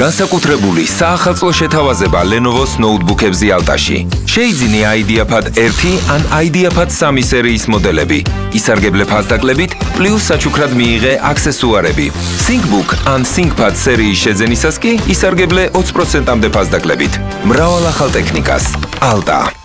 განსაკუთრებული საახალწლო შეთავაზება Lenovo-ს ნოუთბუქებზე ალტაში. შეიძინე IdeaPad 1 ან IdeaPad 3 სერიის მოდელები. ისარგებლე ფასდაკლებით, პლუს საჩუქრად მიიღე აქსესუარები. ThinkBook ან ThinkPad სერიის შეძენისას კი ისარგებლე 20%-ამდე ფასდაკლებით. მრავალ ახალ ტექნიკას. ალტა